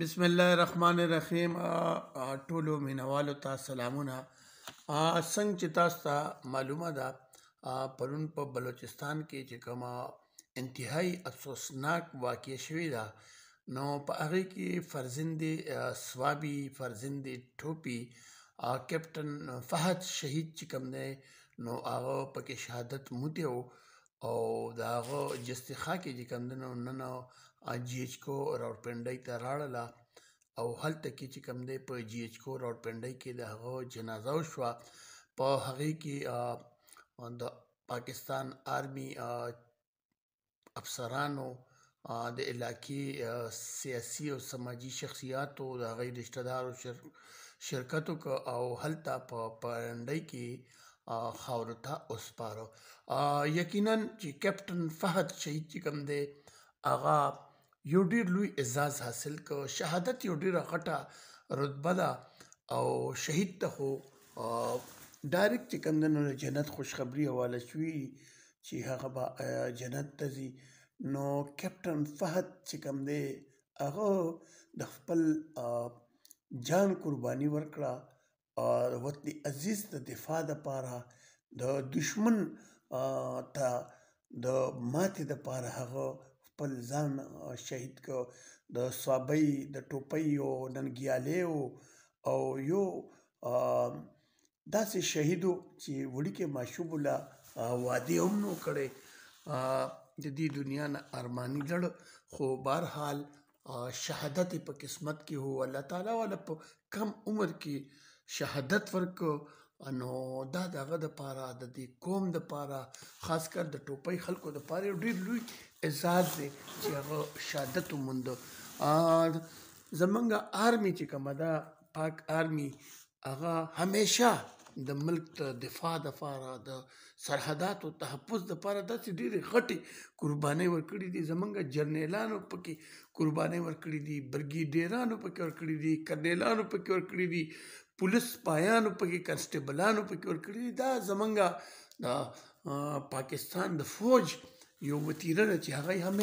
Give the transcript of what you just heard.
بسم الله الرحمن الرحیم ټولو مینوالو ته سلامونه څنګه چې تاسو ته معلومه ده پرون په بلوچستان کې چې کومه انتهایی افسوسناک واقع شوې ده نو په هغه کې فرزند سوابي فرزند ټوپي کیپټن فهد شهید چې کوم دی نو هغه پکې شهادت موتی او او دا هغه جستی خاکې چې کوم دی نو نن جي ایچ کو راوړپنډۍ ته راړله او هلته کې چې کوم دی په جي ایچ کو راوړپنډۍ کې د هغه جنازه وشوه په هغې کې د پاکستان آرمي افسرانو د علاقې سیاسي او سماجي شخصیاتو د هغوی رشته دارو شر شرکت وکړ او هلته په پرنډۍ کې خاورو ته وسپاره یقینا چې کیپټن فهد شهید چې کوم دی هغه یو ډیر لوی اعزاز حاصل کړ شهادت یو ډیره غټه رتبه ده او شهید ته خو ډایرکټ چې کوم دی نو جنت خوشخبري حواله شوي چې هغه به جنت ته ځي نو کیپټن فهد چې کوم دی هغه د خپل جان قرباني ورکړه او وطن عزیز د دفاع لپاره د دشمن ته د ماتې لپاره هغه خپل ځان شهید کړ د صابۍ د ټوپۍ یو ننګیالی و او یو داسې شهید و چې وړوکي ماشوم له واده هم نو کړی د دې دنیا نه ارماني لړ خو بهرحال شهادت په قسمت کې هو الله تعالی ولا په کم عمر کې شهادت ورکو نو دا دغه د پاره د دې قوم د پاره خاص کر د ټوپۍ خلکو د پاره ډیر لوی اعزاز دی چې هغه شهادت وموند زمونږ آرمي چې کومه ده پاک ارمی هغه همیشه د ملک د دفاع لپاره د سرحداتو تحفظ لپاره داسې ډېرې غټې قربانۍ ورکړي دي زمونږ جرنیلانو پکې قربانۍ ورکړي دي برګیډیرانو پکې ورکړي دي کرنیلانو پکې ورکړي دي پولیس سپایانو پکې کنسټیبلانو پکې ورکړي دي دا زمونږ د پاکستان د فوج یو وتیره ده چې هغه یې همیشه